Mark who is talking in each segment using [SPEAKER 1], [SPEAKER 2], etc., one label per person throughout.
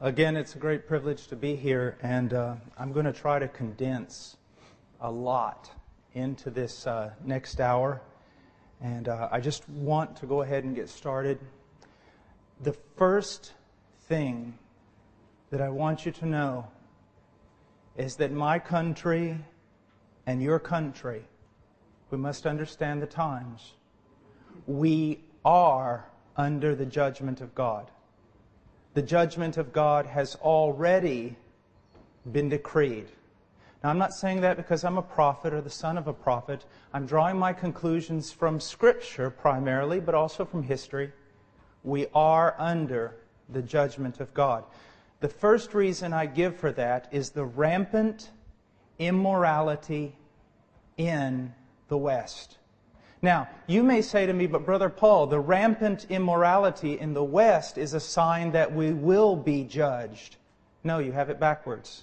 [SPEAKER 1] Again, it's a great privilege to be here, and uh, I'm going to try to condense a lot into this uh, next hour. And uh, I just want to go ahead and get started. The first thing that I want you to know is that my country and your country, we must understand the times. We are under the judgment of God the judgment of God has already been decreed. Now, I'm not saying that because I'm a prophet or the son of a prophet. I'm drawing my conclusions from Scripture primarily, but also from history. We are under the judgment of God. The first reason I give for that is the rampant immorality in the West. Now, you may say to me, but Brother Paul, the rampant immorality in the West is a sign that we will be judged. No, you have it backwards.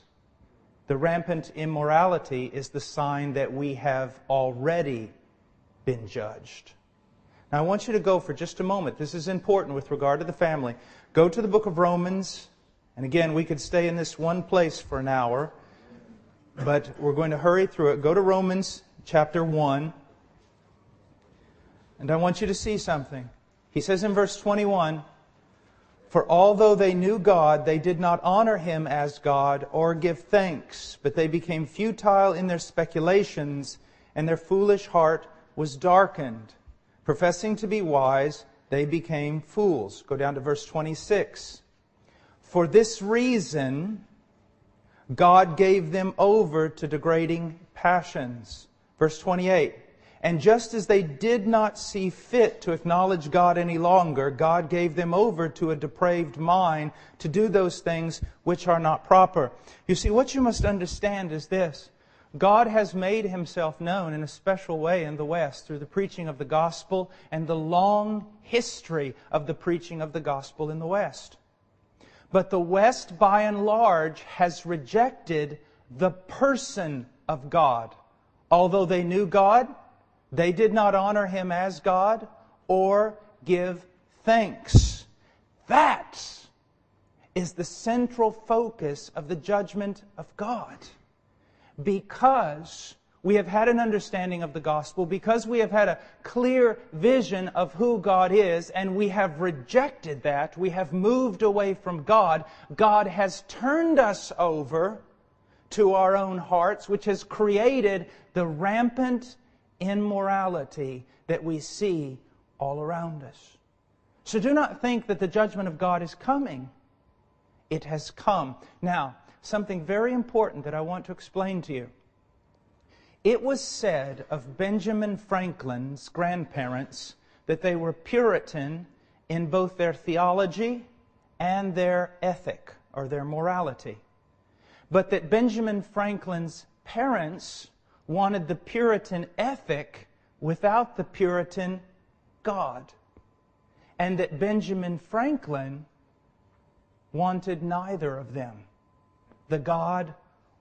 [SPEAKER 1] The rampant immorality is the sign that we have already been judged. Now, I want you to go for just a moment. This is important with regard to the family. Go to the book of Romans. And again, we could stay in this one place for an hour, but we're going to hurry through it. Go to Romans chapter 1. And I want you to see something. He says in verse 21 For although they knew God, they did not honor him as God or give thanks, but they became futile in their speculations, and their foolish heart was darkened. Professing to be wise, they became fools. Go down to verse 26. For this reason, God gave them over to degrading passions. Verse 28. And just as they did not see fit to acknowledge God any longer, God gave them over to a depraved mind to do those things which are not proper. You see, what you must understand is this. God has made himself known in a special way in the West through the preaching of the gospel and the long history of the preaching of the gospel in the West. But the West, by and large, has rejected the person of God. Although they knew God, they did not honor him as God or give thanks. That is the central focus of the judgment of God. Because we have had an understanding of the gospel, because we have had a clear vision of who God is, and we have rejected that, we have moved away from God, God has turned us over to our own hearts, which has created the rampant immorality that we see all around us. So do not think that the judgment of God is coming. It has come. Now, something very important that I want to explain to you. It was said of Benjamin Franklin's grandparents that they were Puritan in both their theology and their ethic or their morality. But that Benjamin Franklin's parents wanted the Puritan ethic without the Puritan God. And that Benjamin Franklin wanted neither of them, the God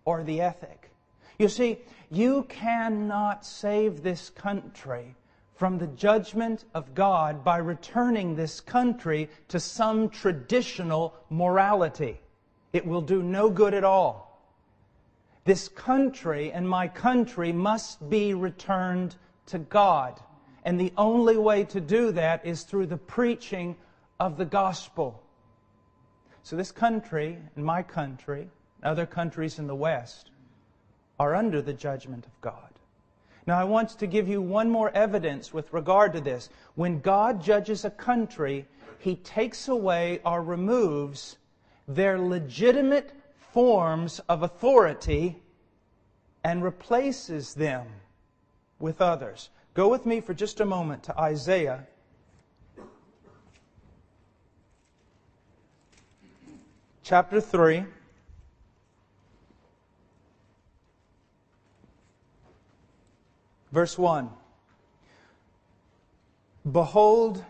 [SPEAKER 1] or the ethic. You see, you cannot save this country from the judgment of God by returning this country to some traditional morality. It will do no good at all. This country and my country must be returned to God. And the only way to do that is through the preaching of the gospel. So, this country and my country, other countries in the West, are under the judgment of God. Now, I want to give you one more evidence with regard to this. When God judges a country, He takes away or removes their legitimate forms of authority and replaces them with others. Go with me for just a moment to Isaiah. Chapter 3. Verse 1. Behold,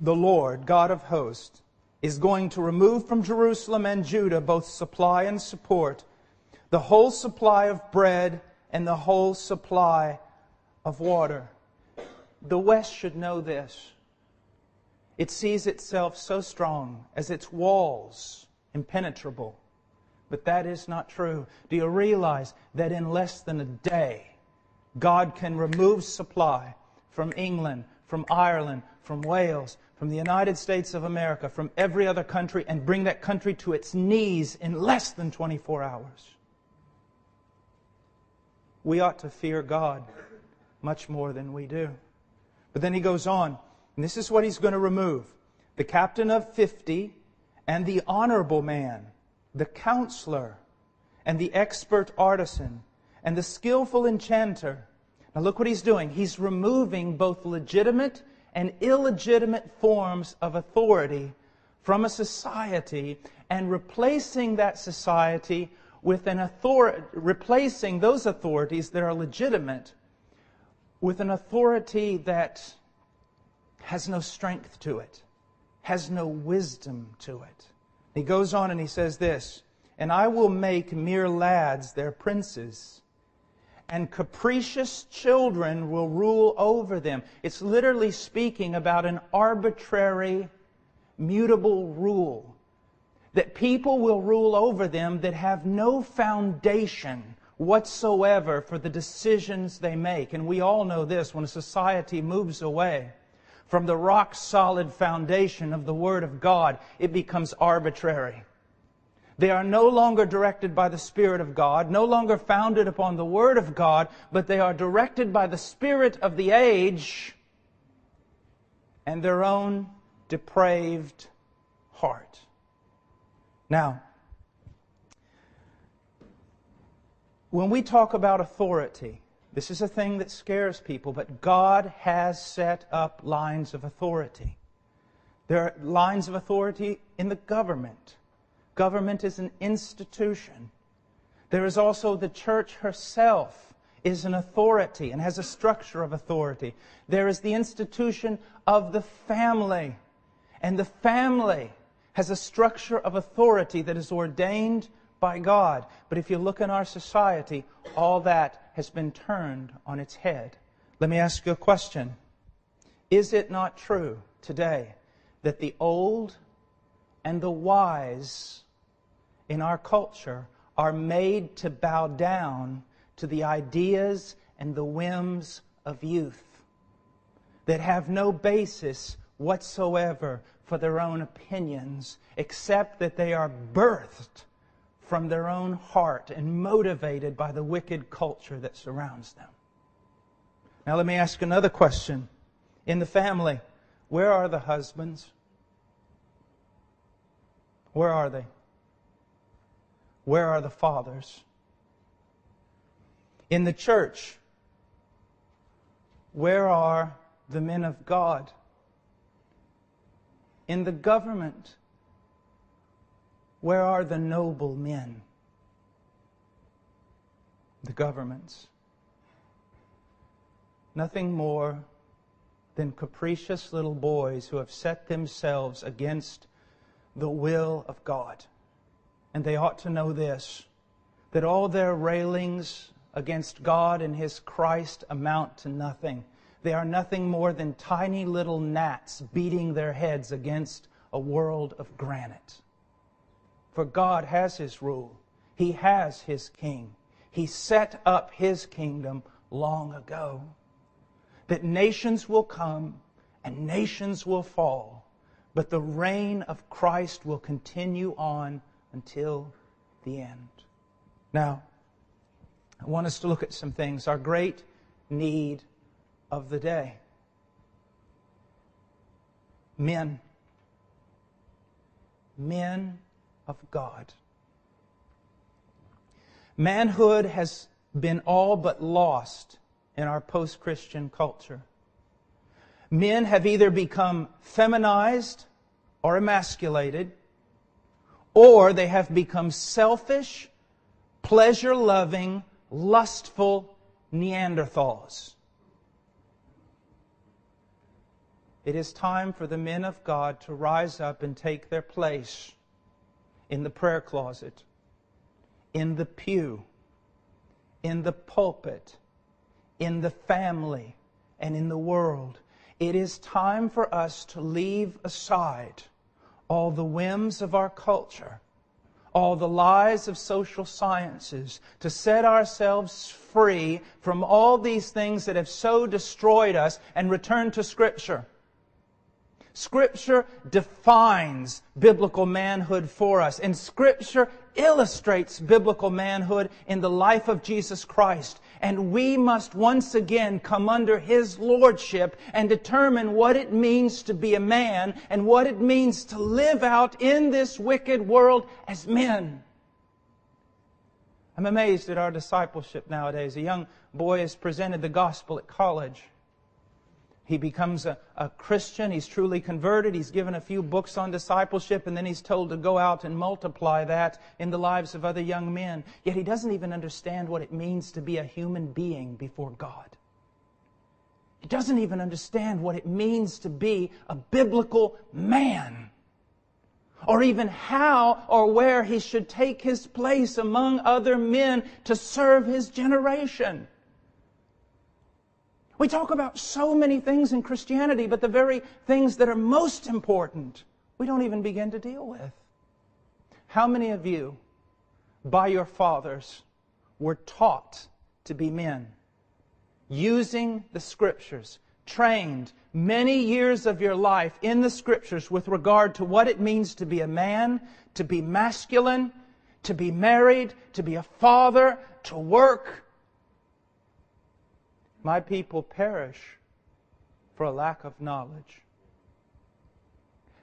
[SPEAKER 1] the Lord, God of hosts, is going to remove from Jerusalem and Judah both supply and support, the whole supply of bread and the whole supply of water. The West should know this. It sees itself so strong as its walls impenetrable. But that is not true. Do you realize that in less than a day, God can remove supply from England, from Ireland, from Wales, from the United States of America, from every other country, and bring that country to its knees in less than 24 hours? We ought to fear God much more than we do. But then he goes on, and this is what he's going to remove the captain of 50 and the honorable man the counselor and the expert artisan and the skillful enchanter. Now look what he's doing. He's removing both legitimate and illegitimate forms of authority from a society and replacing that society with an authority, replacing those authorities that are legitimate with an authority that has no strength to it, has no wisdom to it. He goes on and he says this, and I will make mere lads their princes, and capricious children will rule over them. It's literally speaking about an arbitrary, mutable rule. That people will rule over them that have no foundation whatsoever for the decisions they make. And we all know this when a society moves away from the rock solid foundation of the Word of God, it becomes arbitrary. They are no longer directed by the Spirit of God, no longer founded upon the Word of God, but they are directed by the Spirit of the age and their own depraved heart. Now, when we talk about authority, this is a thing that scares people, but God has set up lines of authority. There are lines of authority in the government. Government is an institution. There is also the church herself is an authority and has a structure of authority. There is the institution of the family. And the family has a structure of authority that is ordained by God. But if you look in our society, all that has been turned on its head. Let me ask you a question. Is it not true today that the old and the wise in our culture are made to bow down to the ideas and the whims of youth that have no basis whatsoever for their own opinions except that they are birthed from their own heart and motivated by the wicked culture that surrounds them. Now, let me ask another question. In the family, where are the husbands? Where are they? Where are the fathers? In the church, where are the men of God? In the government, where are the noble men? The governments. Nothing more than capricious little boys who have set themselves against the will of God. And they ought to know this that all their railings against God and His Christ amount to nothing. They are nothing more than tiny little gnats beating their heads against a world of granite. For God has His rule. He has His king. He set up His kingdom long ago. That nations will come and nations will fall, but the reign of Christ will continue on until the end. Now, I want us to look at some things. Our great need of the day. Men. Men of God. Manhood has been all but lost in our post Christian culture. Men have either become feminized or emasculated, or they have become selfish, pleasure loving, lustful Neanderthals. It is time for the men of God to rise up and take their place in the prayer closet, in the pew, in the pulpit, in the family, and in the world. It is time for us to leave aside all the whims of our culture all the lies of social sciences, to set ourselves free from all these things that have so destroyed us and return to Scripture. Scripture defines biblical manhood for us, and Scripture illustrates biblical manhood in the life of Jesus Christ. And we must once again come under His Lordship and determine what it means to be a man and what it means to live out in this wicked world as men. I'm amazed at our discipleship nowadays. A young boy is presented the gospel at college. He becomes a, a, Christian. He's truly converted. He's given a few books on discipleship, and then he's told to go out and multiply that in the lives of other young men. Yet he doesn't even understand what it means to be a human being before God. He doesn't even understand what it means to be a biblical man. Or even how or where he should take his place among other men to serve his generation. We talk about so many things in Christianity, but the very things that are most important, we don't even begin to deal with. How many of you, by your fathers, were taught to be men? Using the scriptures, trained many years of your life in the scriptures with regard to what it means to be a man, to be masculine, to be married, to be a father, to work, my people perish for a lack of knowledge.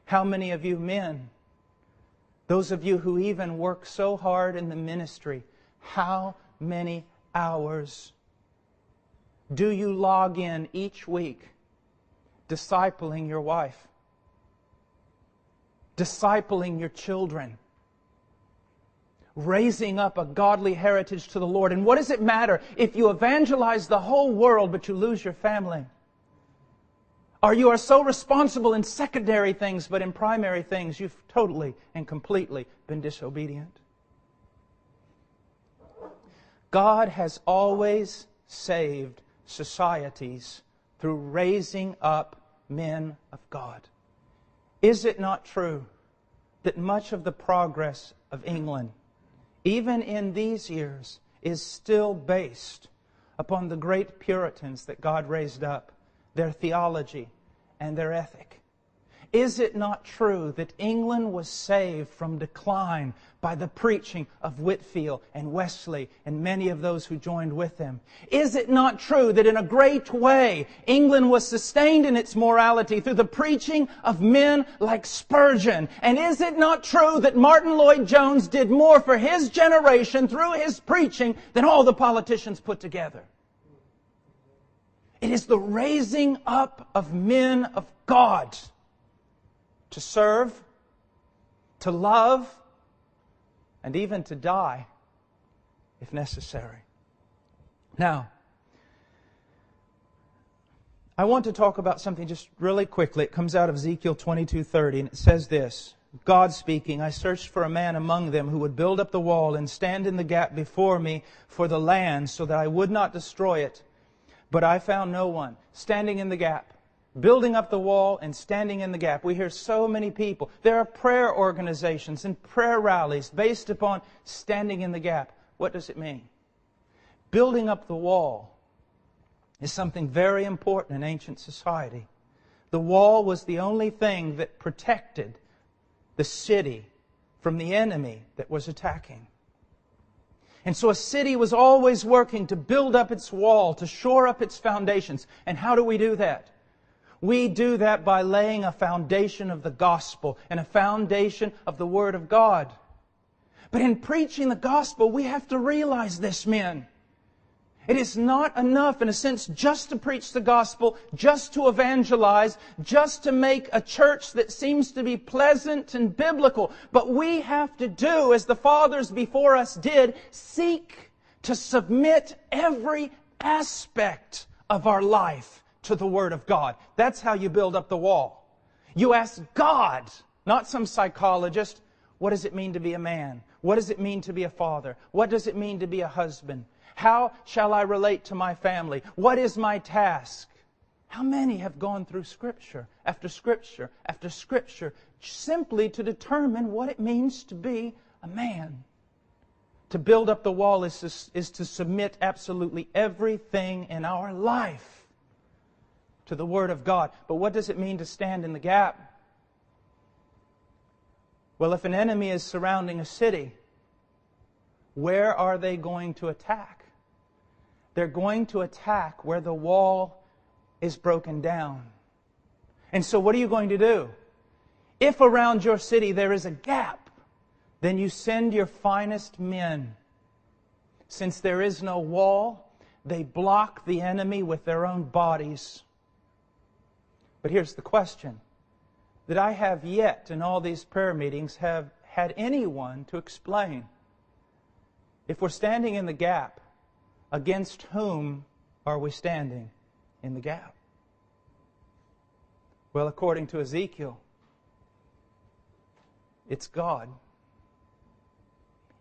[SPEAKER 1] How many of you men, those of you who even work so hard in the ministry, how many hours do you log in each week discipling your wife, discipling your children, raising up a godly heritage to the Lord. And what does it matter if you evangelize the whole world but you lose your family? Or you are so responsible in secondary things, but in primary things you've totally and completely been disobedient. God has always saved societies through raising up men of God. Is it not true that much of the progress of England even in these years, is still based upon the great Puritans that God raised up, their theology and their ethic. Is it not true that England was saved from decline by the preaching of Whitefield and Wesley and many of those who joined with them? Is it not true that in a great way England was sustained in its morality through the preaching of men like Spurgeon? And is it not true that Martyn Lloyd-Jones did more for his generation through his preaching than all the politicians put together? It is the raising up of men of God to serve, to love, and even to die if necessary. Now, I want to talk about something just really quickly. It comes out of Ezekiel 22:30 and it says this: God speaking, I searched for a man among them who would build up the wall and stand in the gap before me for the land so that I would not destroy it. But I found no one standing in the gap building up the wall and standing in the gap. We hear so many people. There are prayer organizations and prayer rallies based upon standing in the gap. What does it mean? Building up the wall is something very important in ancient society. The wall was the only thing that protected the city from the enemy that was attacking. And so a city was always working to build up its wall, to shore up its foundations. And how do we do that? We do that by laying a foundation of the gospel and a foundation of the Word of God. But in preaching the gospel, we have to realize this, men. It is not enough, in a sense, just to preach the gospel, just to evangelize, just to make a church that seems to be pleasant and biblical. But we have to do, as the fathers before us did, seek to submit every aspect of our life to the Word of God. That's how you build up the wall. You ask God, not some psychologist, what does it mean to be a man? What does it mean to be a father? What does it mean to be a husband? How shall I relate to my family? What is my task? How many have gone through Scripture after Scripture after Scripture simply to determine what it means to be a man. To build up the wall is to, is to submit absolutely everything in our life to the Word of God. But what does it mean to stand in the gap? Well, if an enemy is surrounding a city, where are they going to attack? They're going to attack where the wall is broken down. And so, what are you going to do? If around your city there is a gap, then you send your finest men. Since there is no wall, they block the enemy with their own bodies. But here's the question that I have yet in all these prayer meetings have had anyone to explain. If we're standing in the gap, against whom are we standing in the gap? Well, according to Ezekiel, it's God.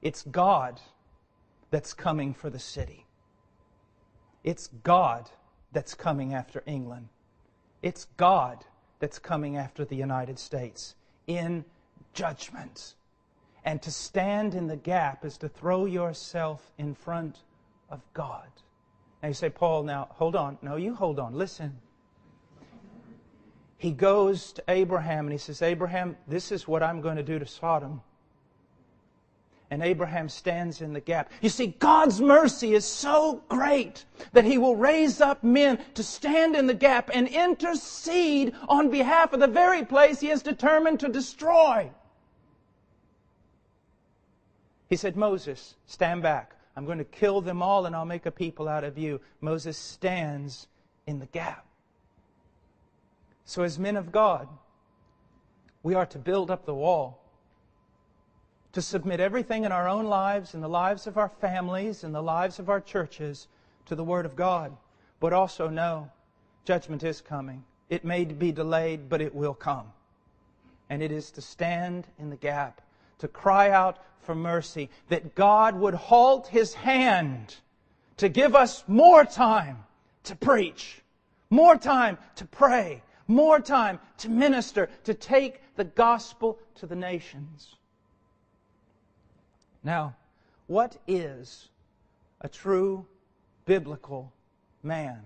[SPEAKER 1] It's God that's coming for the city. It's God that's coming after England. It's God that's coming after the United States in judgment. And to stand in the gap is to throw yourself in front of God. Now you say, Paul, now hold on. No, you hold on. Listen. He goes to Abraham and he says, Abraham, this is what I'm going to do to Sodom. And Abraham stands in the gap. You see, God's mercy is so great that He will raise up men to stand in the gap and intercede on behalf of the very place He is determined to destroy. He said, Moses, stand back. I'm going to kill them all and I'll make a people out of you. Moses stands in the gap. So, as men of God, we are to build up the wall to submit everything in our own lives, in the lives of our families, in the lives of our churches to the Word of God. But also know judgment is coming. It may be delayed, but it will come. And it is to stand in the gap, to cry out for mercy, that God would halt His hand to give us more time to preach, more time to pray, more time to minister, to take the gospel to the nations. Now, what is a true biblical man?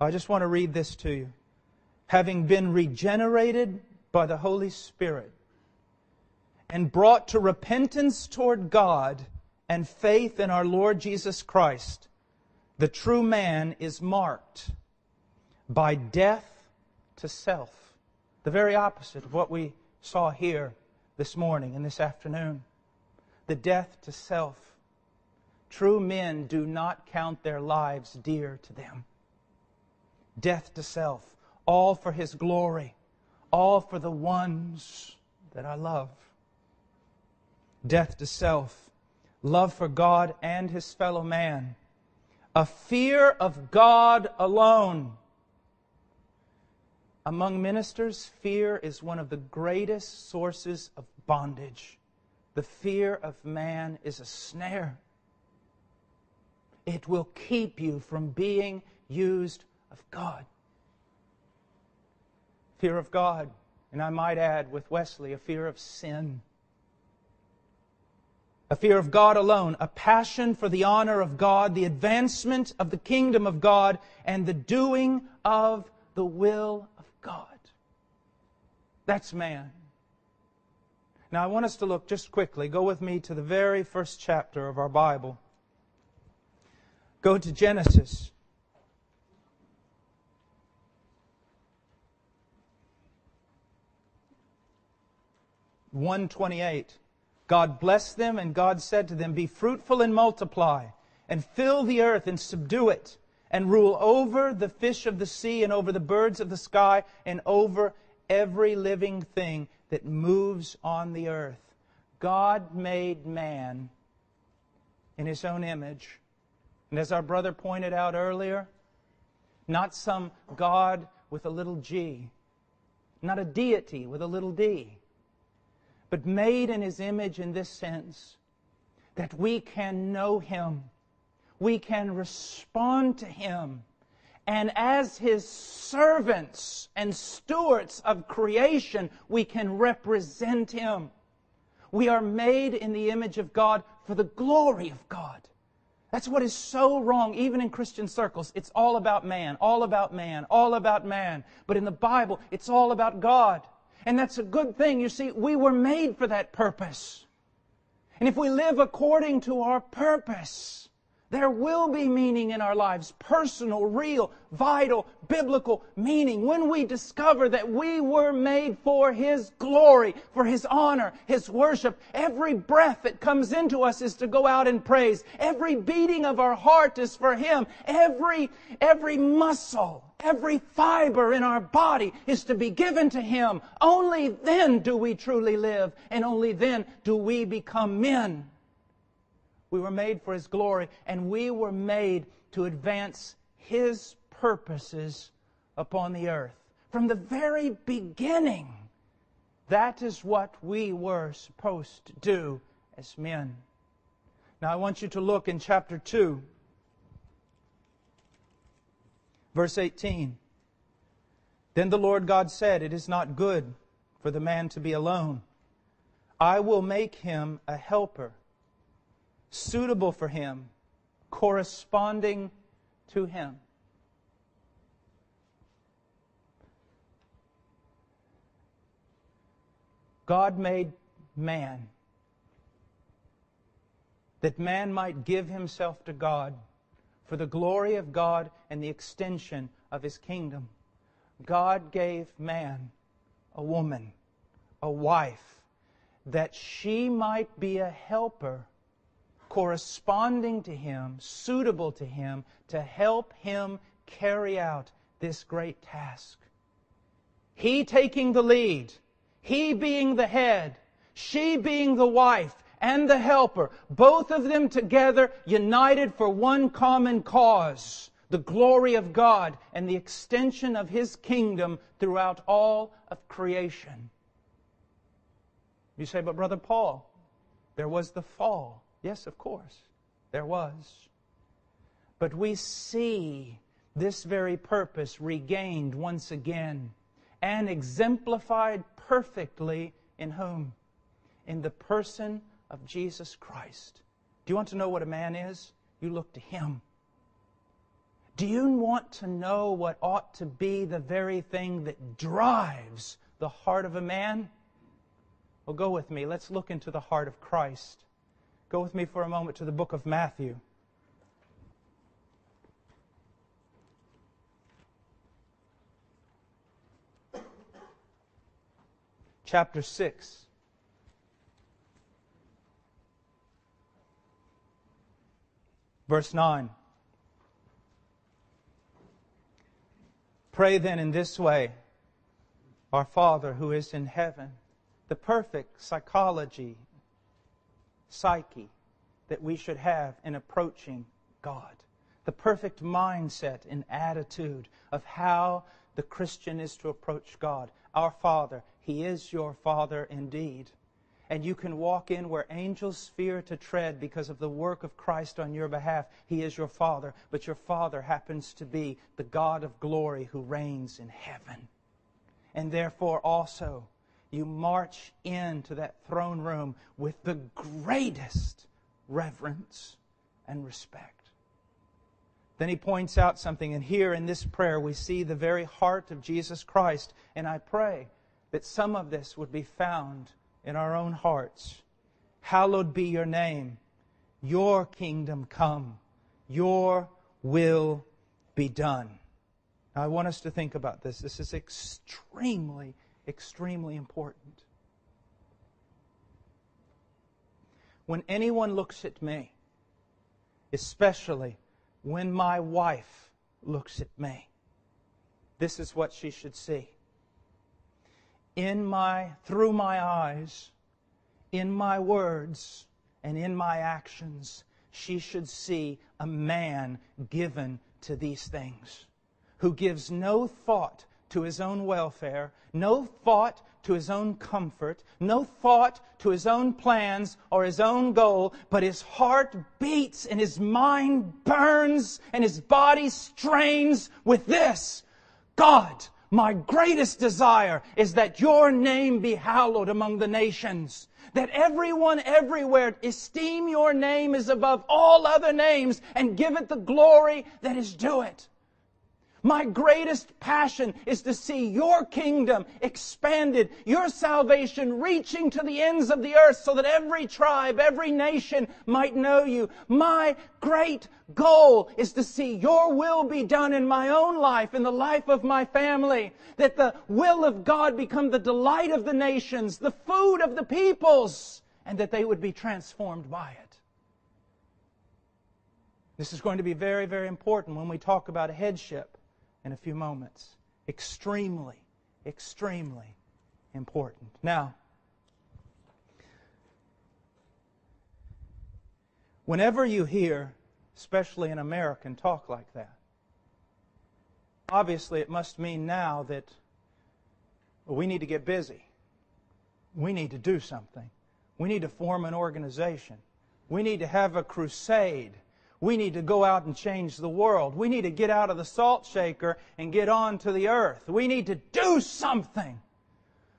[SPEAKER 1] I just want to read this to you. Having been regenerated by the Holy Spirit and brought to repentance toward God and faith in our Lord Jesus Christ, the true man is marked by death to self. The very opposite of what we saw here this morning and this afternoon the death to self. True men do not count their lives dear to them. Death to self, all for His glory, all for the ones that I love. Death to self, love for God and His fellow man, a fear of God alone. Among ministers, fear is one of the greatest sources of bondage. The fear of man is a snare. It will keep you from being used of God. Fear of God, and I might add with Wesley, a fear of sin. A fear of God alone, a passion for the honor of God, the advancement of the kingdom of God, and the doing of the will of God. That's man. Now, I want us to look just quickly. Go with me to the very first chapter of our Bible. Go to Genesis. One twenty-eight. God blessed them, and God said to them, Be fruitful and multiply, and fill the earth and subdue it, and rule over the fish of the sea, and over the birds of the sky, and over every living thing that moves on the earth. God made man in his own image. And as our brother pointed out earlier, not some God with a little g, not a deity with a little d, but made in his image in this sense that we can know him, we can respond to him and as his servants and stewards of creation, we can represent him. We are made in the image of God for the glory of God. That's what is so wrong, even in Christian circles. It's all about man, all about man, all about man. But in the Bible, it's all about God. And that's a good thing. You see, we were made for that purpose. And if we live according to our purpose, there will be meaning in our lives personal, real, vital, biblical meaning when we discover that we were made for His glory, for His honor, His worship. Every breath that comes into us is to go out in praise. Every beating of our heart is for Him. Every, every muscle, every fiber in our body is to be given to Him. Only then do we truly live, and only then do we become men. We were made for His glory, and we were made to advance His purposes upon the earth. From the very beginning, that is what we were supposed to do as men. Now, I want you to look in chapter 2, verse 18. Then the Lord God said, It is not good for the man to be alone. I will make him a helper suitable for him, corresponding to him. God made man that man might give himself to God for the glory of God and the extension of his kingdom. God gave man a woman, a wife, that she might be a helper corresponding to him, suitable to him, to help him carry out this great task. He taking the lead, he being the head, she being the wife and the helper, both of them together united for one common cause the glory of God and the extension of His kingdom throughout all of creation. You say, but Brother Paul, there was the fall. Yes, of course, there was. But we see this very purpose regained once again and exemplified perfectly in whom? In the person of Jesus Christ. Do you want to know what a man is? You look to him. Do you want to know what ought to be the very thing that drives the heart of a man? Well, go with me. Let's look into the heart of Christ. Go with me for a moment to the book of Matthew. Chapter 6. Verse 9. Pray then in this way Our Father who is in heaven. The perfect psychology psyche that we should have in approaching God. The perfect mindset and attitude of how the Christian is to approach God. Our Father, He is your Father indeed. And you can walk in where angels fear to tread because of the work of Christ on your behalf. He is your Father, but your Father happens to be the God of glory who reigns in heaven. And therefore also, you march into that throne room with the greatest reverence and respect. Then he points out something, and here in this prayer we see the very heart of Jesus Christ. And I pray that some of this would be found in our own hearts. Hallowed be your name. Your kingdom come. Your will be done. Now, I want us to think about this. This is extremely extremely important. When anyone looks at me, especially when my wife looks at me, this is what she should see. In my, through my eyes, in my words, and in my actions, she should see a man given to these things, who gives no thought to his own welfare, no thought to his own comfort, no thought to his own plans or his own goal, but his heart beats and his mind burns and his body strains with this. God, my greatest desire is that your name be hallowed among the nations. that everyone everywhere esteem your name as above all other names and give it the glory that is due it. My greatest passion is to see your kingdom expanded, your salvation reaching to the ends of the earth so that every tribe, every nation might know you. My great goal is to see your will be done in my own life, in the life of my family, that the will of God become the delight of the nations, the food of the peoples, and that they would be transformed by it. This is going to be very, very important when we talk about headship in a few moments. Extremely, extremely important. Now, whenever you hear, especially an American, talk like that, obviously it must mean now that we need to get busy. We need to do something. We need to form an organization. We need to have a crusade. We need to go out and change the world. We need to get out of the salt shaker and get on to the earth. We need to do something.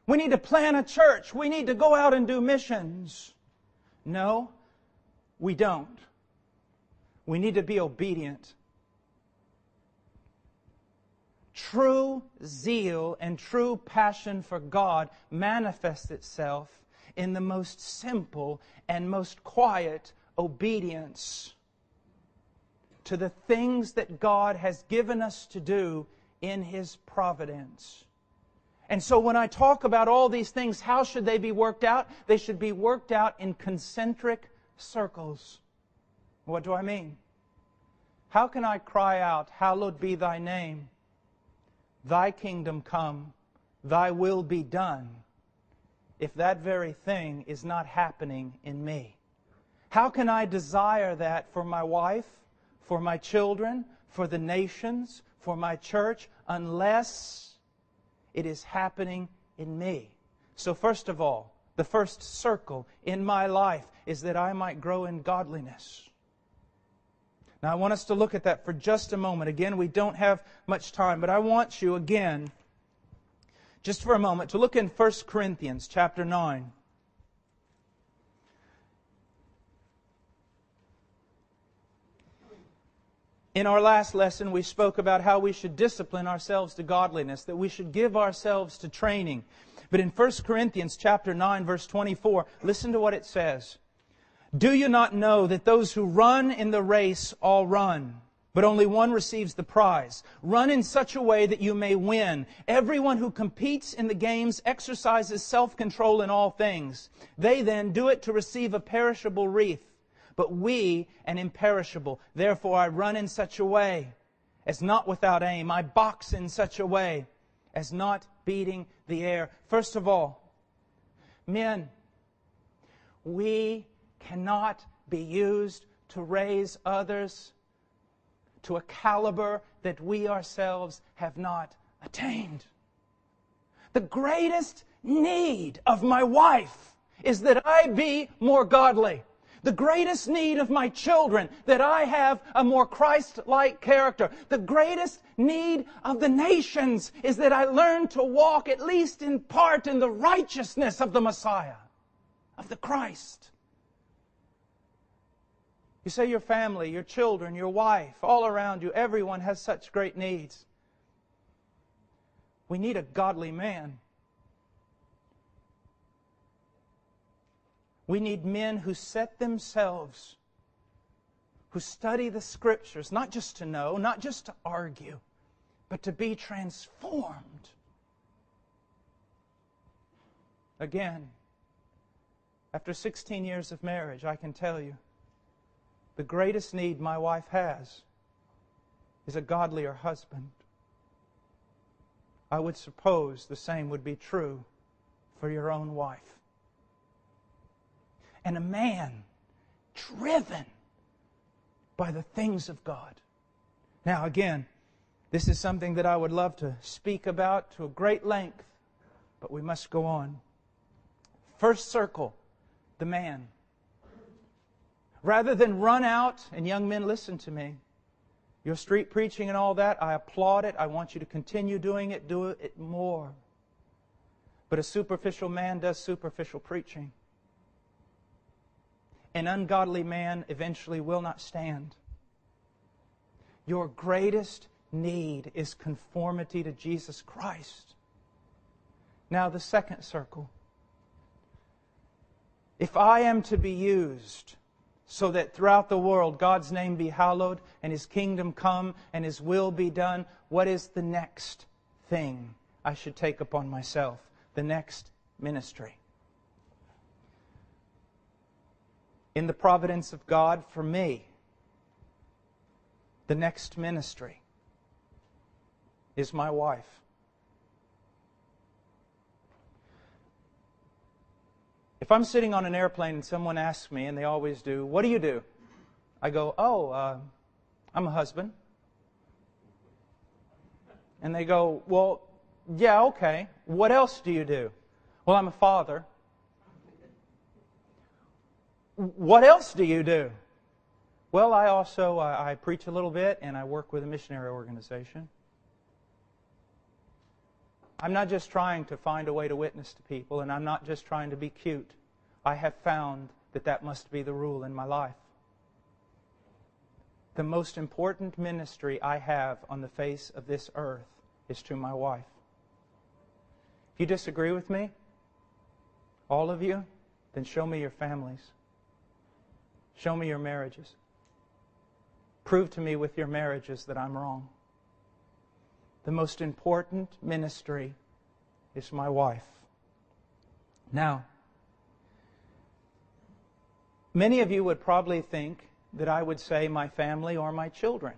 [SPEAKER 1] We need to plan a church. We need to go out and do missions. No, we don't. We need to be obedient. True zeal and true passion for God manifests itself in the most simple and most quiet obedience to the things that God has given us to do in His providence. And so when I talk about all these things, how should they be worked out? They should be worked out in concentric circles. What do I mean? How can I cry out, Hallowed be thy name, thy kingdom come, thy will be done, if that very thing is not happening in me? How can I desire that for my wife? For my children, for the nations, for my church, unless it is happening in me. So, first of all, the first circle in my life is that I might grow in godliness. Now, I want us to look at that for just a moment. Again, we don't have much time, but I want you again, just for a moment, to look in 1 Corinthians chapter 9. In our last lesson, we spoke about how we should discipline ourselves to godliness, that we should give ourselves to training. But in 1 Corinthians chapter 9 verse 24, listen to what it says. Do you not know that those who run in the race all run, but only one receives the prize? Run in such a way that you may win. Everyone who competes in the games exercises self-control in all things. They then do it to receive a perishable wreath but we an imperishable. Therefore I run in such a way as not without aim. I box in such a way as not beating the air. First of all, men, we cannot be used to raise others to a caliber that we ourselves have not attained. The greatest need of my wife is that I be more godly. The greatest need of my children, that I have a more Christ-like character. The greatest need of the nations is that I learn to walk, at least in part, in the righteousness of the Messiah, of the Christ. You say your family, your children, your wife, all around you, everyone has such great needs. We need a godly man. We need men who set themselves, who study the scriptures, not just to know, not just to argue, but to be transformed. Again, after 16 years of marriage, I can tell you the greatest need my wife has is a godlier husband. I would suppose the same would be true for your own wife and a man driven by the things of God. Now, again, this is something that I would love to speak about to a great length, but we must go on. First circle, the man. Rather than run out, and young men, listen to me. Your street preaching and all that, I applaud it. I want you to continue doing it, do it more. But a superficial man does superficial preaching. An ungodly man eventually will not stand. Your greatest need is conformity to Jesus Christ. Now, the second circle. If I am to be used so that throughout the world God's name be hallowed and His kingdom come and His will be done, what is the next thing I should take upon myself? The next ministry. In the providence of God for me, the next ministry is my wife. If I'm sitting on an airplane and someone asks me, and they always do, what do you do? I go, oh, uh, I'm a husband. And they go, well, yeah, okay. What else do you do? Well, I'm a father. What else do you do? Well, I also uh, I preach a little bit and I work with a missionary organization. I'm not just trying to find a way to witness to people, and I'm not just trying to be cute. I have found that that must be the rule in my life. The most important ministry I have on the face of this earth is to my wife. If you disagree with me, all of you, then show me your families. Show me your marriages. Prove to me with your marriages that I'm wrong. The most important ministry is my wife. Now, many of you would probably think that I would say my family or my children.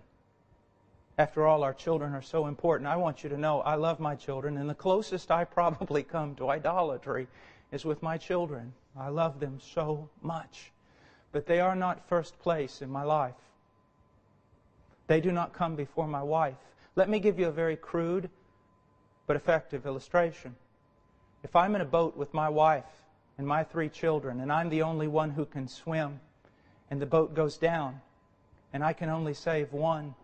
[SPEAKER 1] After all, our children are so important. I want you to know I love my children, and the closest I probably come to idolatry is with my children. I love them so much. But they are not first place in my life. They do not come before my wife. Let me give you a very crude but effective illustration. If I'm in a boat with my wife and my three children, and I'm the only one who can swim, and the boat goes down, and I can only save one,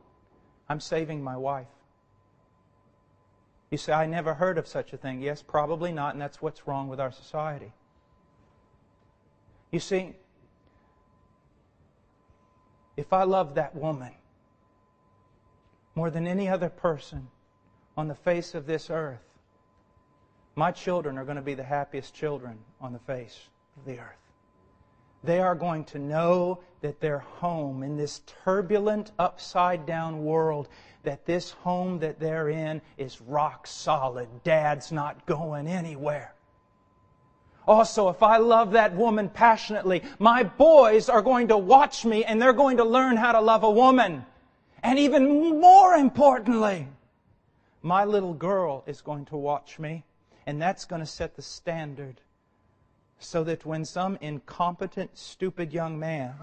[SPEAKER 1] I'm saving my wife. You say, I never heard of such a thing. Yes, probably not, and that's what's wrong with our society. You see, if I love that woman, more than any other person on the face of this earth, my children are going to be the happiest children on the face of the earth. They are going to know that their home in this turbulent, upside down world, that this home that they're in is rock solid. Dad's not going anywhere. Also, if I love that woman passionately, my boys are going to watch me and they're going to learn how to love a woman. And even more importantly, my little girl is going to watch me, and that's going to set the standard so that when some incompetent, stupid young man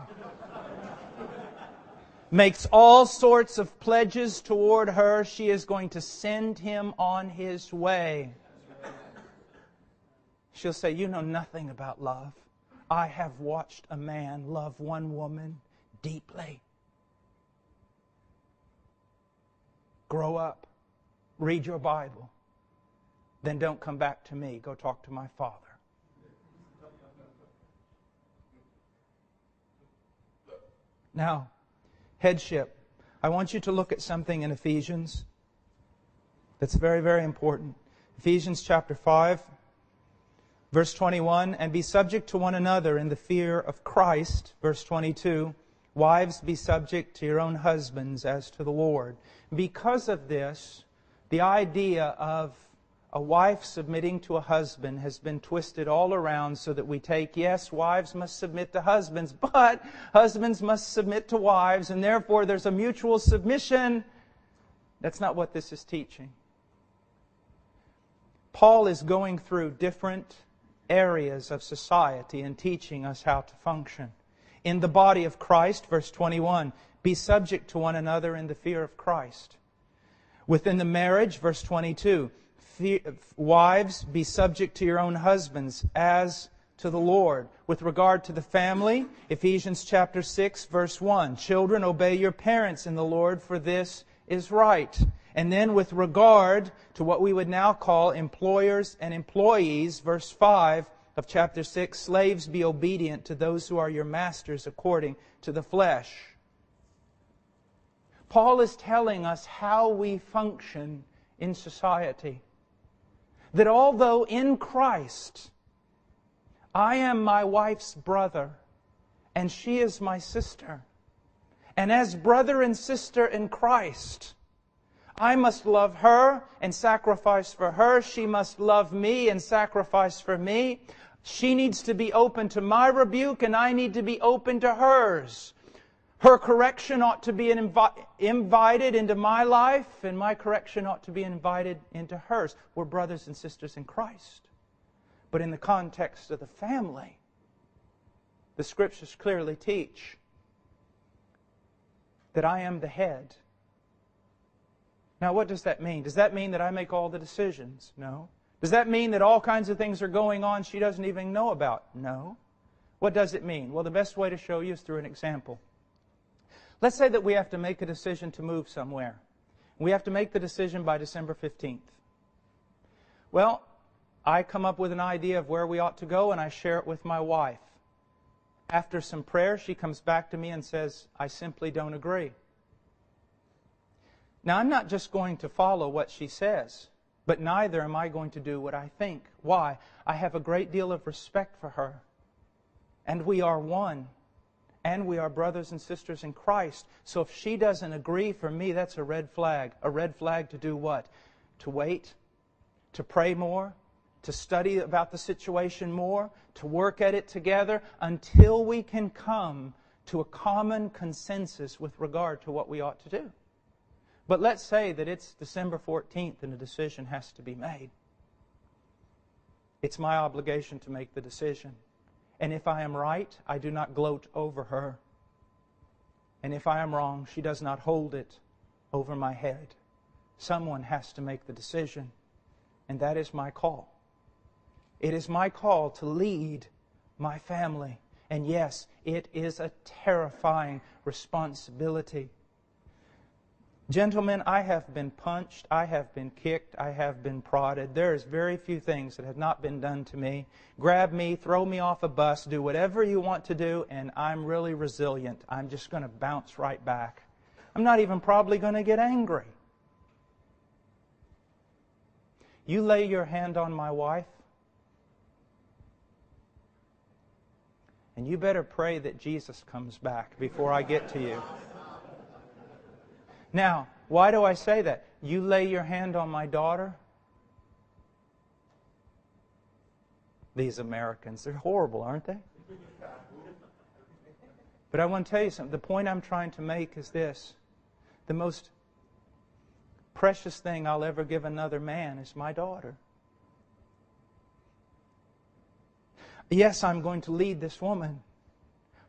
[SPEAKER 1] makes all sorts of pledges toward her, she is going to send him on his way. She'll say, You know nothing about love. I have watched a man love one woman deeply. Grow up. Read your Bible. Then don't come back to me. Go talk to my Father. Now, headship. I want you to look at something in Ephesians that's very, very important. Ephesians chapter 5, verse 21, and be subject to one another in the fear of Christ. Verse 22, wives, be subject to your own husbands as to the Lord. Because of this, the idea of a wife submitting to a husband has been twisted all around so that we take, yes, wives must submit to husbands, but husbands must submit to wives, and therefore there's a mutual submission. That's not what this is teaching. Paul is going through different areas of society and teaching us how to function. In the body of Christ, verse 21, be subject to one another in the fear of Christ. Within the marriage, verse 22, wives, be subject to your own husbands as to the Lord. With regard to the family, Ephesians chapter 6, verse 1. Children, obey your parents in the Lord, for this is right. And then with regard to what we would now call employers and employees, verse 5 of chapter 6 Slaves, be obedient to those who are your masters according to the flesh. Paul is telling us how we function in society. That although in Christ I am my wife's brother and she is my sister, and as brother and sister in Christ, I must love her and sacrifice for her. She must love me and sacrifice for me. She needs to be open to my rebuke and I need to be open to hers. Her correction ought to be invi- invited into my life, and my correction ought to be invited into hers. We're brothers and sisters in Christ. But in the context of the family, the scriptures clearly teach that I am the head. Now, what does that mean? Does that mean that I make all the decisions? No. Does that mean that all kinds of things are going on she doesn't even know about? No. What does it mean? Well, the best way to show you is through an example. Let's say that we have to make a decision to move somewhere. We have to make the decision by December 15th. Well, I come up with an idea of where we ought to go and I share it with my wife. After some prayer, she comes back to me and says, I simply don't agree. Now, I'm not just going to follow what she says, but neither am I going to do what I think. Why? I have a great deal of respect for her. And we are one and we are brothers and sisters in Christ. So if she doesn't agree, for me, that's a red flag. A red flag to do what? To wait, to pray more, to study about the situation more, to work at it together until we can come to a common consensus with regard to what we ought to do. But let's say that it's December 14th and a decision has to be made. It's my obligation to make the decision. And if I am right, I do not gloat over her. And if I am wrong, she does not hold it over my head. Someone has to make the decision, and that is my call. It is my call to lead my family. And yes, it is a terrifying responsibility. Gentlemen, I have been punched, I have been kicked, I have been prodded. There is very few things that have not been done to me. Grab me, throw me off a bus, do whatever you want to do, and I'm really resilient. I'm just going to bounce right back. I'm not even probably going to get angry. You lay your hand on my wife, and you better pray that Jesus comes back before I get to you. Now, why do I say that? You lay your hand on my daughter. These Americans, they're horrible, aren't they? But I want to tell you something. The point I'm trying to make is this the most precious thing I'll ever give another man is my daughter. Yes, I'm going to lead this woman.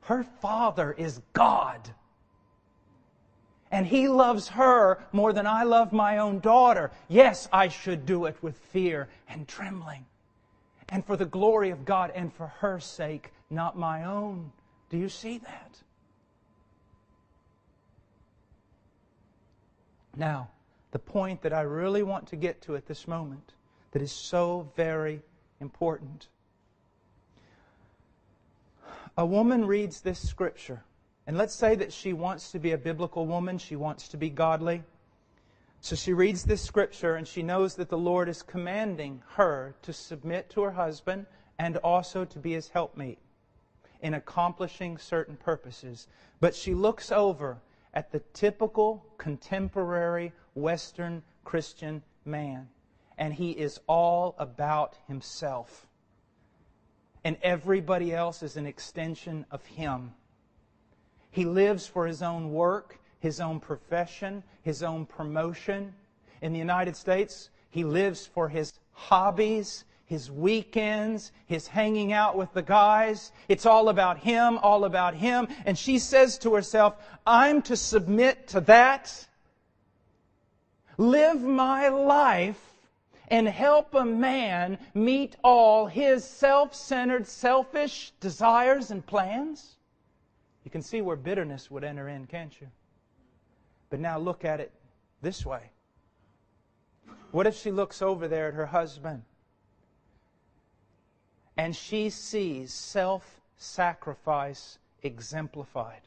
[SPEAKER 1] Her father is God. And he loves her more than I love my own daughter. Yes, I should do it with fear and trembling. And for the glory of God and for her sake, not my own. Do you see that? Now, the point that I really want to get to at this moment that is so very important. A woman reads this scripture and let's say that she wants to be a biblical woman, she wants to be godly. So she reads this scripture and she knows that the Lord is commanding her to submit to her husband and also to be his helpmeet in accomplishing certain purposes. But she looks over at the typical contemporary Western Christian man, and he is all about himself. And everybody else is an extension of him. He lives for his own work, his own profession, his own promotion. In the United States, he lives for his hobbies, his weekends, his hanging out with the guys. It's all about him, all about him. And she says to herself, I'm to submit to that, live my life, and help a man meet all his self-centered, selfish desires and plans? You can see where bitterness would enter in, can't you? But now look at it this way. What if she looks over there at her husband and she sees self sacrifice exemplified.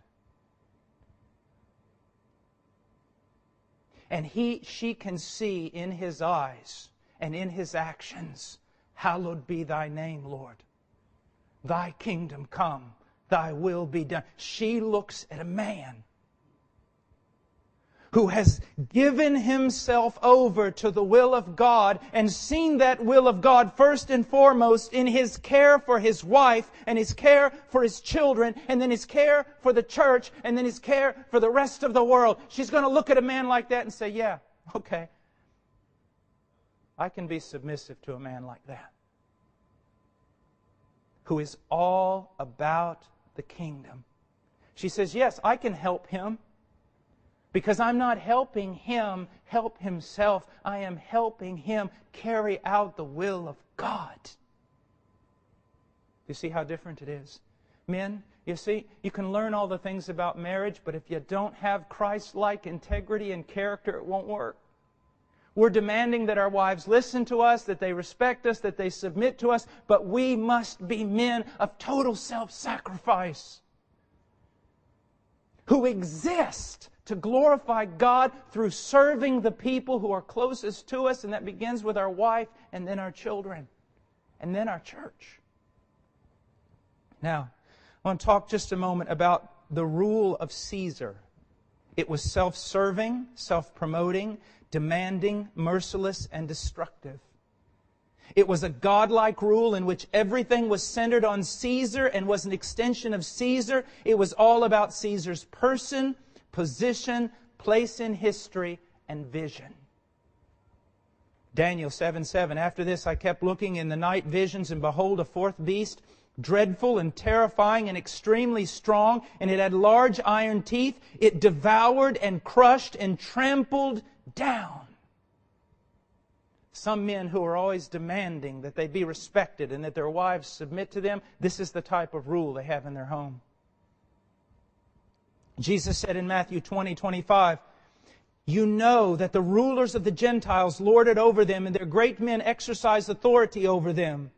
[SPEAKER 1] And he, she can see in his eyes and in his actions, Hallowed be thy name, Lord. Thy kingdom come, thy will be done. She looks at a man who has given himself over to the will of God and seen that will of God first and foremost in his care for his wife and his care for his children and then his care for the church and then his care for the rest of the world. She's going to look at a man like that and say, yeah, okay. I can be submissive to a man like that who is all about the kingdom. She says, yes, I can help him. Because I'm not helping him help himself. I am helping him carry out the will of God. You see how different it is? Men, you see, you can learn all the things about marriage, but if you don't have Christ like integrity and character, it won't work. We're demanding that our wives listen to us, that they respect us, that they submit to us, but we must be men of total self sacrifice who exist to glorify God through serving the people who are closest to us, and that begins with our wife and then our children and then our church. Now, I want to talk just a moment about the rule of Caesar. It was self serving, self promoting, demanding, merciless, and destructive. It was a godlike rule in which everything was centered on Caesar and was an extension of Caesar. It was all about Caesar's person, position, place in history, and vision. Daniel 7 7. After this, I kept looking in the night visions, and behold, a fourth beast, dreadful and terrifying and extremely strong, and it had large iron teeth. It devoured and crushed and trampled down. Some men who are always demanding that they be respected and that their wives submit to them, this is the type of rule they have in their home. Jesus said in Matthew 20, 25, you know that the rulers of the Gentiles lord it over them, and their great men exercise authority over them.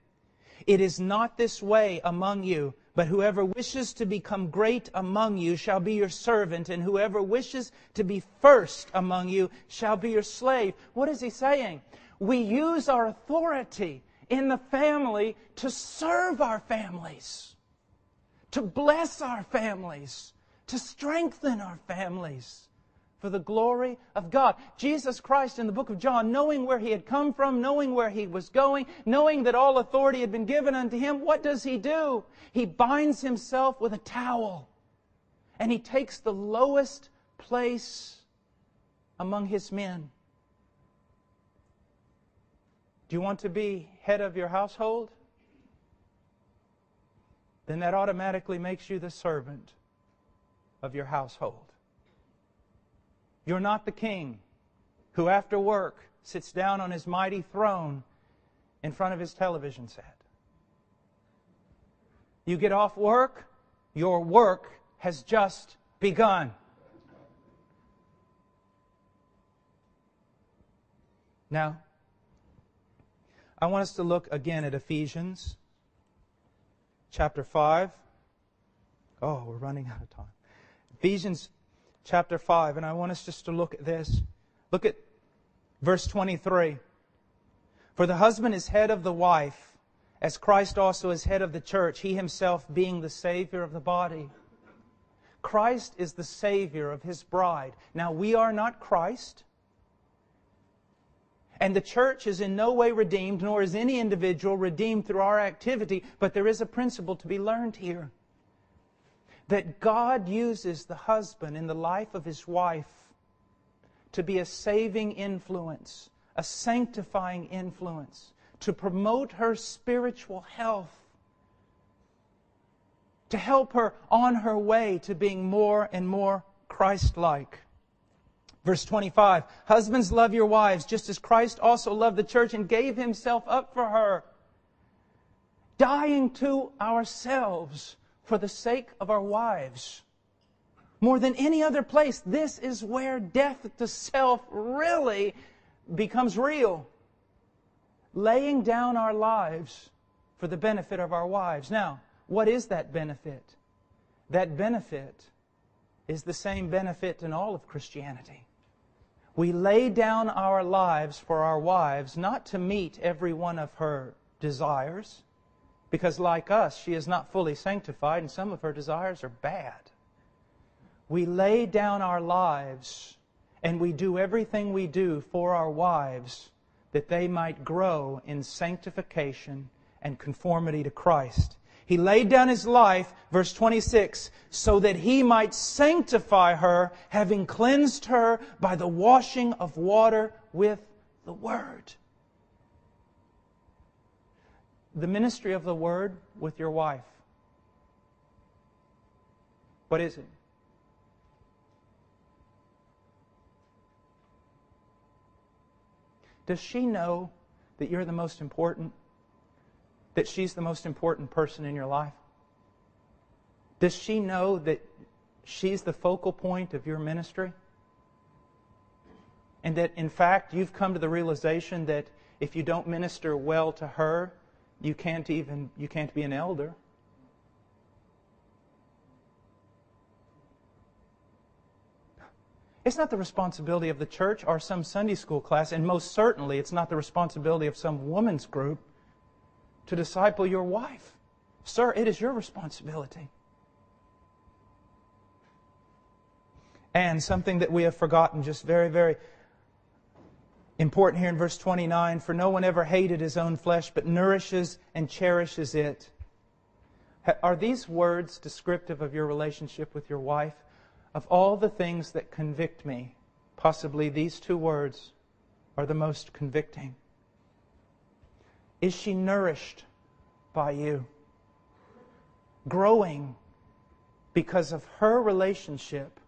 [SPEAKER 1] It is not this way among you, but whoever wishes to become great among you shall be your servant, and whoever wishes to be first among you shall be your slave. What is he saying? We use our authority in the family to serve our families, to bless our families, to strengthen our families for the glory of God. Jesus Christ in the book of John, knowing where he had come from, knowing where he was going, knowing that all authority had been given unto him, what does he do? He binds himself with a towel and he takes the lowest place among his men. Do you want to be head of your household? Then that automatically makes you the servant of your household. You're not the king who, after work, sits down on his mighty throne in front of his television set. You get off work, your work has just begun. Now, I want us to look again at Ephesians chapter 5. Oh, we're running out of time. Ephesians chapter 5, and I want us just to look at this. Look at verse 23. For the husband is head of the wife, as Christ also is head of the church, he himself being the Savior of the body. Christ is the Savior of his bride. Now, we are not Christ. And the church is in no way redeemed, nor is any individual redeemed through our activity, but there is a principle to be learned here that God uses the husband in the life of his wife to be a saving influence, a sanctifying influence, to promote her spiritual health, to help her on her way to being more and more Christ like. Verse 25 Husbands, love your wives, just as Christ also loved the church and gave himself up for her, dying to ourselves for the sake of our wives. More than any other place, this is where death to self really becomes real. Laying down our lives for the benefit of our wives. Now, what is that benefit? That benefit is the same benefit in all of Christianity. We lay down our lives for our wives not to meet every one of her desires, because like us, she is not fully sanctified and some of her desires are bad. We lay down our lives and we do everything we do for our wives that they might grow in sanctification and conformity to Christ. He laid down his life, verse 26, so that he might sanctify her, having cleansed her by the washing of water with the word. The ministry of the word with your wife. What is it? Does she know that you're the most important? That she's the most important person in your life? Does she know that she's the focal point of your ministry? And that, in fact, you've come to the realization that if you don't minister well to her, you can't even you can't be an elder. It's not the responsibility of the church or some Sunday school class, and most certainly it's not the responsibility of some woman's group to disciple your wife. Sir, it is your responsibility. And something that we have forgotten, just very, very important here in verse 29 For no one ever hated his own flesh, but nourishes and cherishes it. Are these words descriptive of your relationship with your wife? Of all the things that convict me, possibly these two words are the most convicting. Is she nourished by you? Growing because of her relationship,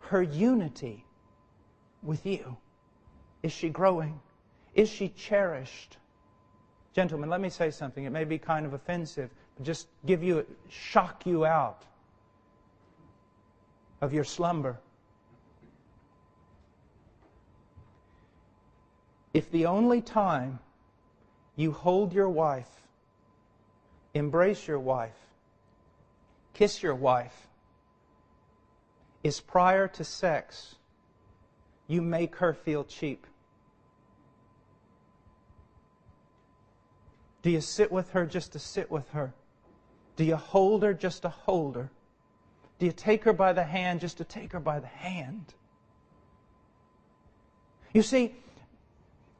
[SPEAKER 1] her unity with you? Is she growing? Is she cherished? Gentlemen, let me say something. It may be kind of offensive, but just give you, shock you out of your slumber. If the only time you hold your wife, embrace your wife, kiss your wife, is prior to sex, you make her feel cheap. Do you sit with her just to sit with her? Do you hold her just to hold her? Do you take her by the hand just to take her by the hand? You see,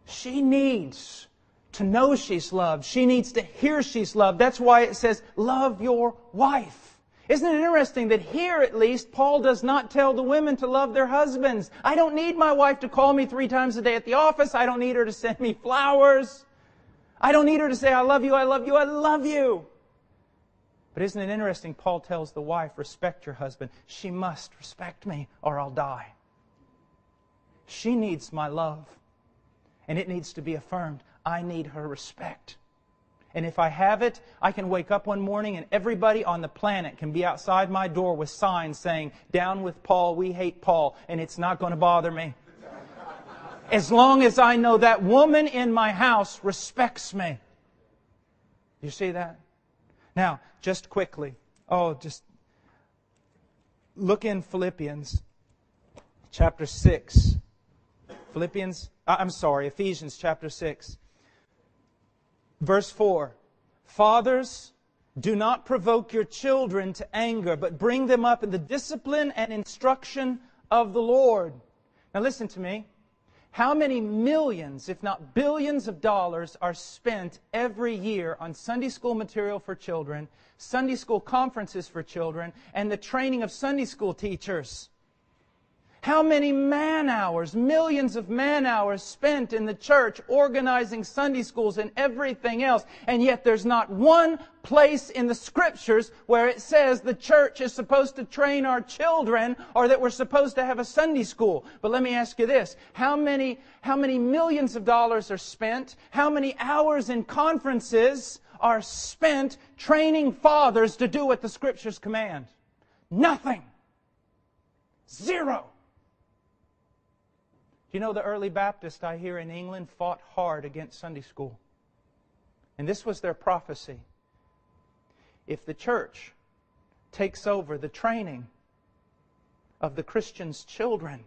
[SPEAKER 1] she needs to know she's loved. She needs to hear she's loved. That's why it says, love your wife. Isn't it interesting that here at least Paul does not tell the women to love their husbands? I don't need my wife to call me three times a day at the office. I don't need her to send me flowers. I don't need her to say, I love you, I love you, I love you. But isn't it interesting? Paul tells the wife, respect your husband. She must respect me or I'll die. She needs my love. And it needs to be affirmed. I need her respect. And if I have it, I can wake up one morning and everybody on the planet can be outside my door with signs saying, Down with Paul, we hate Paul, and it's not going to bother me. As long as I know that woman in my house respects me. You see that? Now, just quickly. Oh, just look in Philippians chapter 6. Philippians, I'm sorry, Ephesians chapter 6. Verse 4. Fathers, do not provoke your children to anger, but bring them up in the discipline and instruction of the Lord. Now listen to me. How many millions, if not billions of dollars are spent every year on Sunday school material for children, Sunday school conferences for children, and the training of Sunday school teachers? How many man hours, millions of man hours spent in the church organizing Sunday schools and everything else, and yet there's not one place in the scriptures where it says the church is supposed to train our children or that we're supposed to have a Sunday school. But let me ask you this. How many, how many millions of dollars are spent? How many hours in conferences are spent training fathers to do what the scriptures command? Nothing. Zero. Do you know the early Baptists I hear in England fought hard against Sunday school? And this was their prophecy. If the church takes over the training of the Christian's children,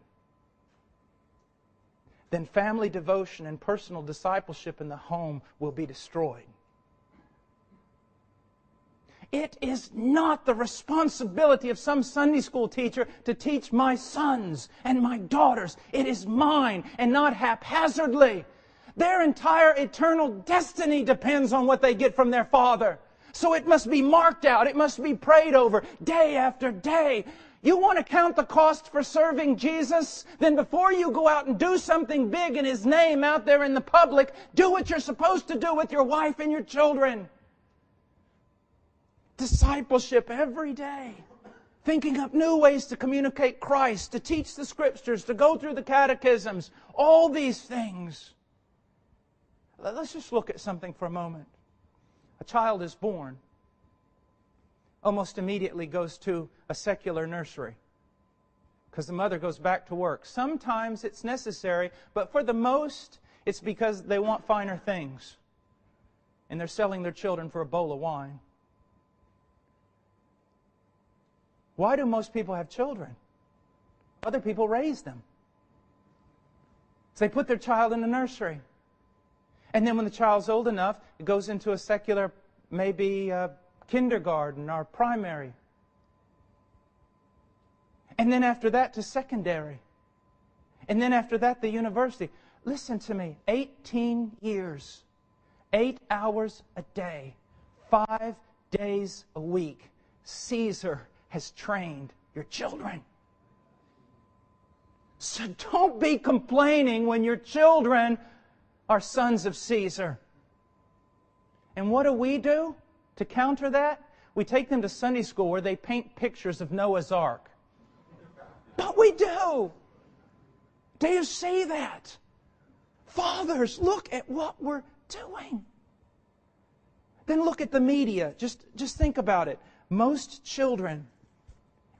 [SPEAKER 1] then family devotion and personal discipleship in the home will be destroyed. It is not the responsibility of some Sunday school teacher to teach my sons and my daughters. It is mine and not haphazardly. Their entire eternal destiny depends on what they get from their father. So it must be marked out. It must be prayed over day after day. You want to count the cost for serving Jesus? Then before you go out and do something big in His name out there in the public, do what you're supposed to do with your wife and your children discipleship every day. Thinking up new ways to communicate Christ, to teach the scriptures, to go through the catechisms, all these things. Let's just look at something for a moment. A child is born, almost immediately goes to a secular nursery because the mother goes back to work. Sometimes it's necessary, but for the most, it's because they want finer things. And they're selling their children for a bowl of wine. Why do most people have children? Other people raise them. So they put their child in the nursery. And then when the child's old enough, it goes into a secular, maybe uh, kindergarten or primary. And then after that to secondary. And then after that, the university. Listen to me 18 years, eight hours a day, five days a week. Caesar has trained your children. So don't be complaining when your children are sons of Caesar. And what do we do to counter that? We take them to Sunday school where they paint pictures of Noah's Ark. But we do. Do you see that? Fathers, look at what we're doing. Then look at the media. Just, just think about it. Most children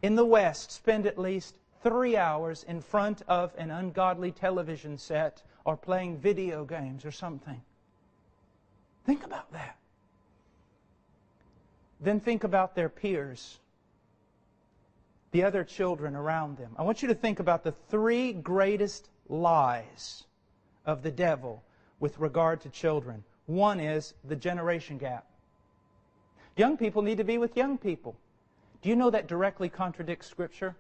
[SPEAKER 1] in the West spend at least three hours in front of an ungodly television set or playing video games or something. Think about that. Then think about their peers, the other children around them. I want you to think about the three greatest lies of the devil with regard to children. One is the generation gap. Young people need to be with young people. Do you know that directly contradicts Scripture?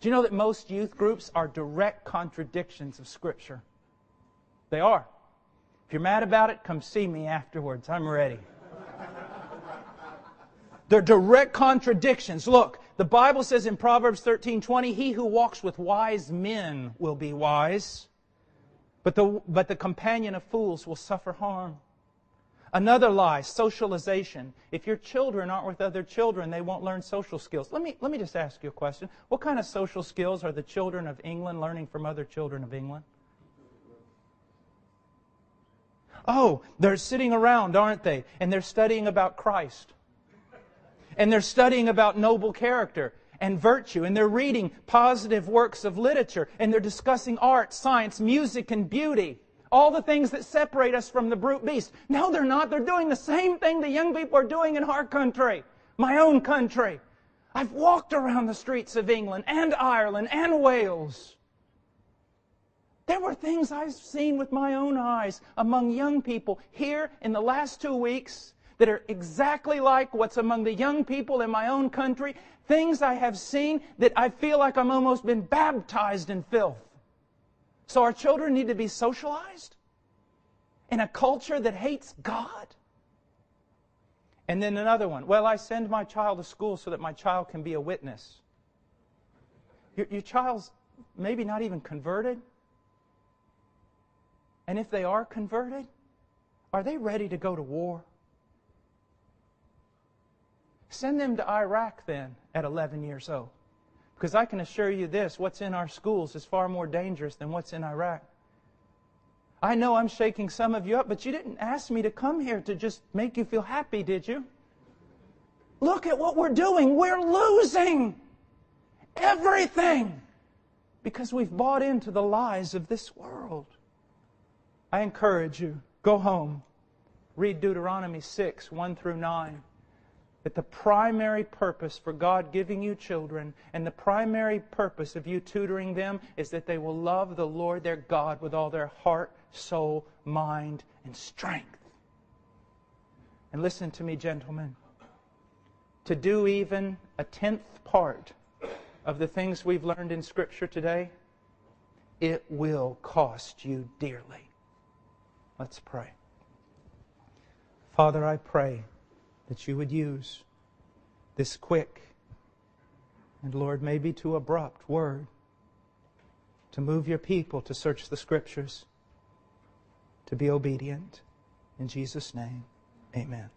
[SPEAKER 1] Do you know that most youth groups are direct contradictions of Scripture? They are. If you're mad about it, come see me afterwards. I'm ready. They're direct contradictions. Look, the Bible says in Proverbs 13:20, "He who walks with wise men will be wise, but the, but the companion of fools will suffer harm." Another lie, socialization. If your children aren't with other children, they won't learn social skills. Let me, let me just ask you a question. What kind of social skills are the children of England learning from other children of England? Oh, they're sitting around, aren't they? And they're studying about Christ. And they're studying about noble character and virtue. And they're reading positive works of literature. And they're discussing art, science, music, and beauty. All the things that separate us from the brute beast. No, they're not. They're doing the same thing the young people are doing in our country, my own country. I've walked around the streets of England and Ireland and Wales. There were things I've seen with my own eyes among young people here in the last two weeks that are exactly like what's among the young people in my own country. Things I have seen that I feel like I'm almost been baptized in filth. So our children need to be socialized in a culture that hates God. And then another one. Well, I send my child to school so that my child can be a witness. Your, your child's maybe not even converted. And if they are converted, are they ready to go to war? Send them to Iraq then at 11 years old. Because I can assure you this what's in our schools is far more dangerous than what's in Iraq. I know I'm shaking some of you up, but you didn't ask me to come here to just make you feel happy, did you? Look at what we're doing. We're losing everything because we've bought into the lies of this world. I encourage you go home, Read Deuteronomy 6, 1 through 9. That the primary purpose for God giving you children and the primary purpose of you tutoring them is that they will love the Lord their God with all their heart, soul, mind, and strength. And listen to me, gentlemen. To do even a tenth part of the things we've learned in Scripture today, it will cost you dearly. Let's pray. Father, I pray that you would use this quick and, Lord, maybe too abrupt word to move your people to search the Scriptures, to be obedient. In Jesus' name, amen.